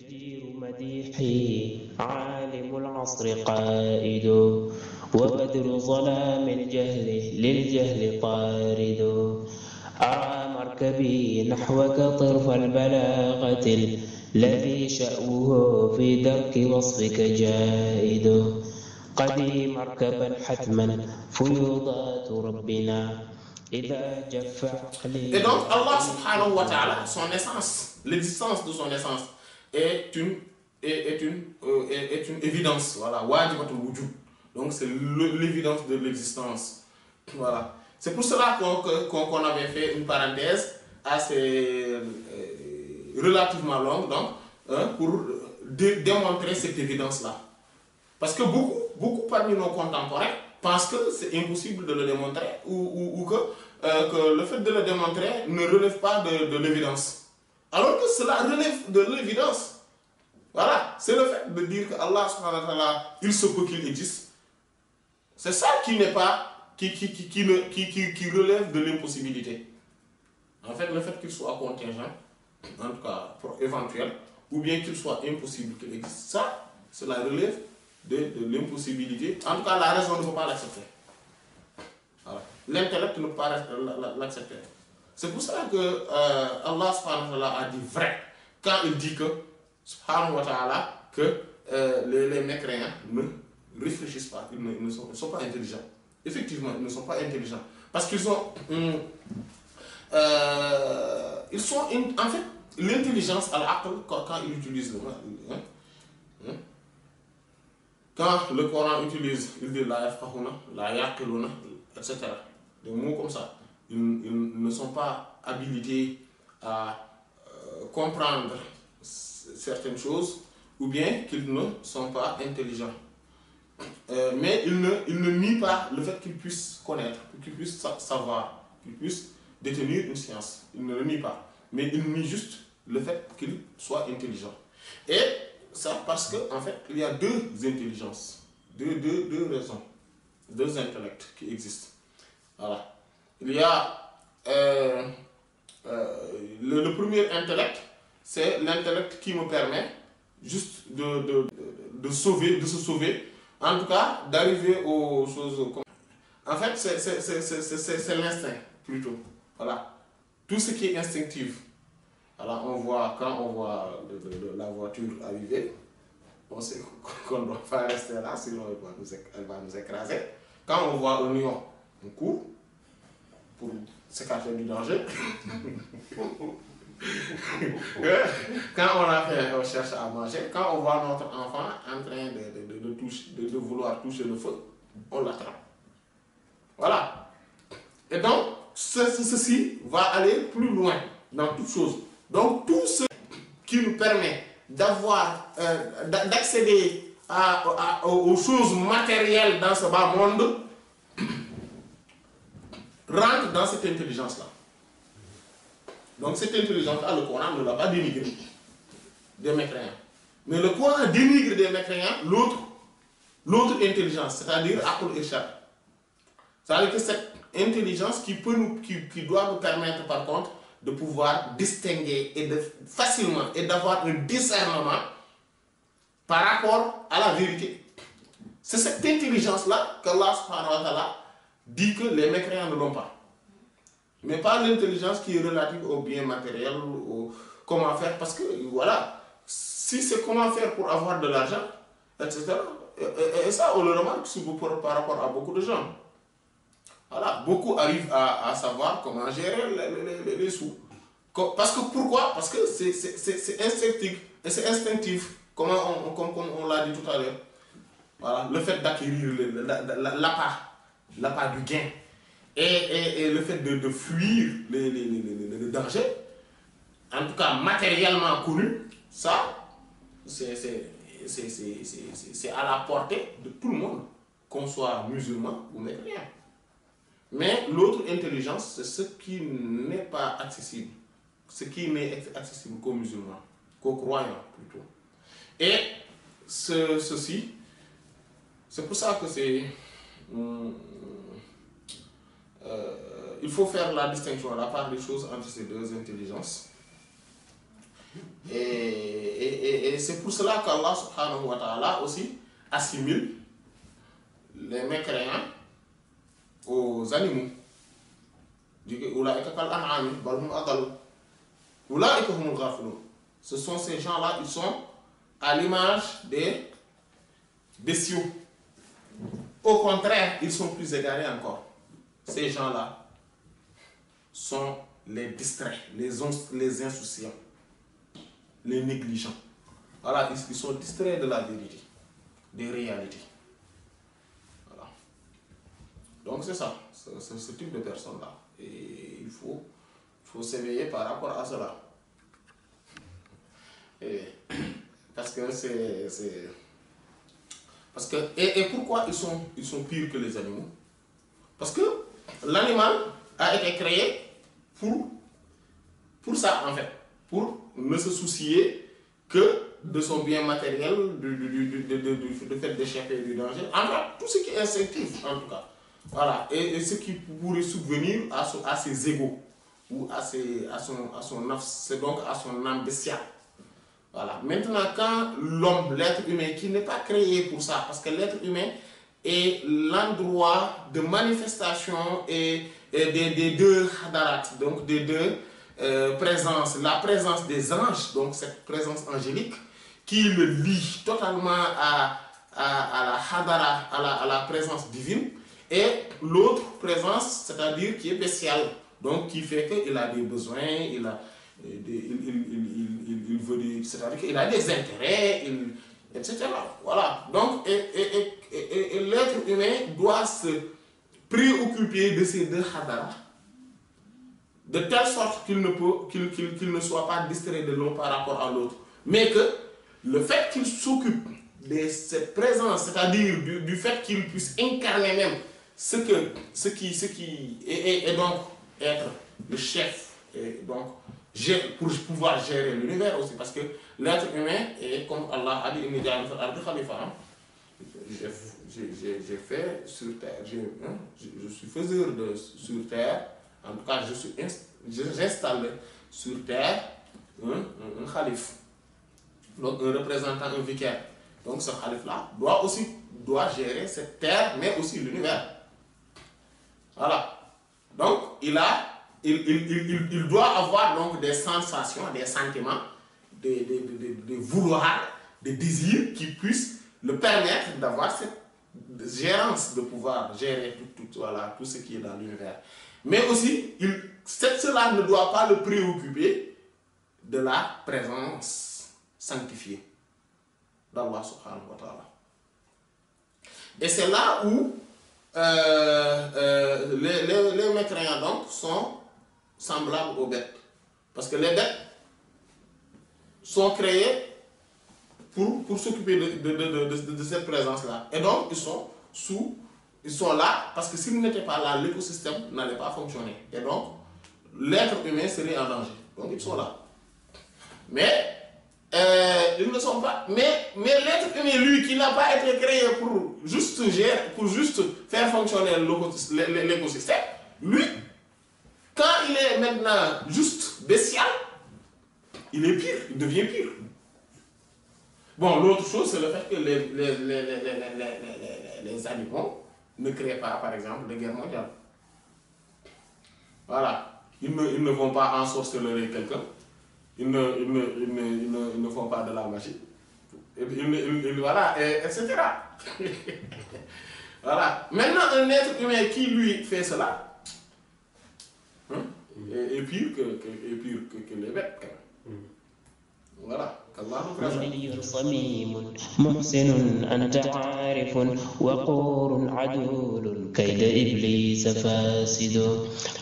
جدير مديحي عالم العصر قائد وبدر ظلام الجهل للجهل طارد. أرى مركبي نحوك طرف البلاغة الذي شأوه في درك وصفك جائد. قدي مركبا حتما فيوضات ربنا Et donc Allah subhanahu wa ta'ala, son essence, l'existence de son essence est une, est, une, euh, est, une évidence. Voilà. Donc c'est l'évidence de l'existence. Voilà. C'est pour cela qu'on avait fait une parenthèse assez euh, relativement longue donc, hein, pour dé- démontrer cette évidence-là. Parce que beaucoup, beaucoup parmi nos contemporains pensent que c'est impossible de le démontrer ou, ou- que, euh, que le fait de le démontrer ne relève pas de l'évidence. Alors que cela relève de l'évidence. Voilà, c'est le fait de dire que Allah subhanahu wa ta'ala, il se peut qu'il existe. C'est ça qui n'est pas, qui, qui, qui, qui, relève de l'impossibilité. En fait, le fait qu'il soit contingent, en tout cas éventuel, ou bien qu'il soit impossible qu'il existe, ça, cela relève de, l'impossibilité. En tout cas, la raison ne peut pas l'accepter. L'intellect ne peut pas la- la- l'accepter. C'est pour cela que euh, Allah subhanahu wa a dit vrai quand il dit que, wa ta'ala, que euh, les, les mécréants ne réfléchissent pas, ils ne, ils ne sont, pas intelligents. Effectivement, ils ne sont pas intelligents. Parce qu'ils ont. hum, euh, ils sont. en fait, l'intelligence quand, quand ils utilisent le. hein, hein, quand le Coran utilise, il dit la yafqahuna, la yaqiluna, etc. Des mots comme ça. Ils, ne sont pas habilités à euh, comprendre certaines choses ou bien qu'ils ne sont pas intelligents. Euh, mais ils ne, ils ne nient pas le fait qu'ils puissent connaître, qu'ils puissent sa- savoir, qu'ils puissent détenir une science. Ils ne le nient pas. Mais ils nient juste le fait qu'ils soient intelligents. Et ça parce qu'en en fait, il y a deux intelligences, deux, deux, deux raisons, deux intellects qui existent. Voilà. Il y a euh, euh, le, premier intellect, c'est l'intellect qui me permet juste de, de, de, sauver, de se sauver, en tout cas d'arriver aux choses. En fait, c'est- l'instinct plutôt. Voilà. Tout ce qui est instinctif. Alors on voit, quand on voit la voiture arriver, on sait qu'on ne doit pas rester là, sinon elle va, nous, elle va nous écraser. Quand on voit un lion, on court pour s'écarter du danger. quand on a fait, on cherche à manger, quand on voit notre enfant en train de, de, toucher, de, vouloir toucher le feu, on l'attrape. Voilà. Et donc, ce- ce- ceci va aller plus loin dans toute chose. Donc, tout ce qui nous permet d'avoir, euh, d'a- d'accéder aux choses matérielles dans ce bas monde, rentre dans cette intelligence-là. Donc, cette intelligence-là, le Coran ne l'a pas dénigrée des mécréants. Mais le Coran dénigre des mécréants l'autre, l'autre intelligence, c'est-à-dire Akul Irshad. C'est-à-dire que cette intelligence qui, peut nous, qui, qui doit nous permettre par contre de pouvoir distinguer et de, facilement et d'avoir un discernement par rapport à la vérité. C'est cette intelligence-là qu'Allah subhanahu wa ta'ala dit que les mécréants ne l'ont pas. Mais pas l'intelligence qui est relative au bien matériel, au comment faire, parce que voilà, si c'est comment faire pour avoir de l'argent, etc. Et, ça, on le remarque par rapport à beaucoup de gens. Voilà, beaucoup arrivent à, savoir comment gérer les, sous. Parce que pourquoi? Parce que c'est instinctif. C'est instinctif, comme on, comme on l'a dit tout à l'heure. Voilà, le fait d'acquérir le- le- la- la- l'appât, du gain. Et, le fait de, fuir les, dangers, en tout cas matériellement connu, ça, c'est à la portée de tout le monde, qu'on soit musulman ou mécréant. Mais l'autre intelligence, c'est ce qui n'est pas accessible. Ce qui n'est accessible qu'aux musulmans, qu'aux croyants plutôt. Et ce, ceci, c'est pour ça que c'est. Hum, euh, il faut faire la distinction la part des choses entre ces deux intelligences. Et, et- et- c'est pour cela qu'Allah subhanahu wa ta'ala aussi assimile les mécréants aux animaux. hum. Ce sont ces gens-là, ils sont à l'image des bestiaux. Au contraire, ils sont plus égarés encore. Ces gens-là sont les distraits, les, ins- les insouciants, les négligents. Voilà, ils, sont distraits de la vérité, des réalités. Voilà. Donc c'est ça, c'est ce type de personnes-là. Et il faut, faut s'éveiller par rapport à cela. Parce que c'est... Parce que, et, pourquoi ils sont, ils sont pires que les animaux? Parce que l'animal a été créé pour, pour ça, en fait. Pour ne se soucier que de son bien matériel, du, du, du, du, fait d'échapper du danger. En fait, tout ce qui est instinctif, en tout cas. Voilà. Et, ce qui pourrait subvenir à, son- à ses égaux ou à, ses, à son, à son donc à son. Voilà. Maintenant, quand l'homme, l'être humain, qui n'est pas créé pour ça, parce que l'être humain est l'endroit de manifestation et, des, deux hadarat, donc des deux euh, présences, la présence des anges, donc cette présence angélique, qui le lie totalement à, à, la hadara, à la, à la présence divine, et l'autre présence, c'est-à-dire qui est bestiale, donc qui fait qu'il a des besoins, il a il, veut des, c'est-à-dire qu'il a des intérêts, etc. Voilà. Donc, l'être humain doit se préoccuper de ces deux hadaras, de telle sorte qu'il ne, qu'il ne soit pas distrait de l'un par rapport à l'autre. Mais que le fait qu'il s'occupe de cette présence, c'est-à-dire du, fait qu'il puisse incarner même ce, que, ce qui, ce qui et, et- donc être le chef, et donc pour pouvoir gérer l'univers aussi, parce que l'être humain est comme Allah a dit, khalifa, hein. J'ai- fait sur terre, hein, je, suis faiseur de, sur terre, en tout cas je suis j'installe sur terre un, un, calife, un représentant, un vicaire. Donc ce calife-là doit aussi doit gérer cette terre, mais aussi l'univers. Voilà. Donc il a, il, doit avoir donc des sensations, des sentiments, des vouloirs, des désirs qui puissent le permettre d'avoir cette gérance de pouvoir gérer tout, tout, tout ce qui est dans l'univers. Mais aussi, il, cela ne doit pas le préoccuper de la présence sanctifiée d'Allah subhanahu wa ta'ala. Et c'est là où euh, euh, les, les, les donc sont semblables aux bêtes. Parce que les bêtes sont créées pour, pour s'occuper de, de, de, de, cette présence-là. Et donc, ils sont sous, ils sont là parce que s'ils n'étaient pas là, l'écosystème n'allait pas fonctionner. Et donc, l'être humain serait en danger. Donc, ils sont là. Mais, euh, ils ne sont pas. Mais, mais l'être humain, lui, qui n'a pas été créé pour juste gérer, pour juste faire fonctionner l'écosys- l'é- l'é- l'écosystème, lui, quand il est maintenant juste bestial, il est pire, il devient pire. Bon, l'autre chose, c'est le fait que les, les, les, les, animaux ne créent pas, par exemple, de guerre mondiale. Voilà. Ils ne, ils ne vont pas ensorceler quelqu'un. Ils ne, ils, ne, ils, ne, ils, ne, font pas de la magie. Ils- voilà, et- etc. voilà. Maintenant, un être humain qui lui fait cela, hein, est, pire, que, que, est pire que, que les bêtes. quand même. Voilà. ولي صميم محسن أنت عارف وقور عدول كيد إبليس فاسد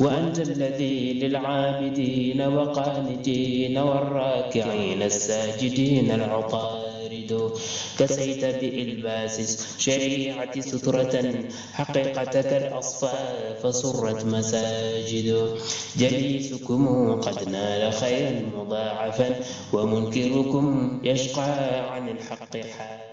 وأنت الذي للعابدين وقانتين والراكعين الساجدين العطارد كسيت بإلباس شريعة سترة حقيقتك الأصفى فسرت مساجد. جليسكم قد نال خيرا مضاعفا ومنكركم يشقى عن الحق حال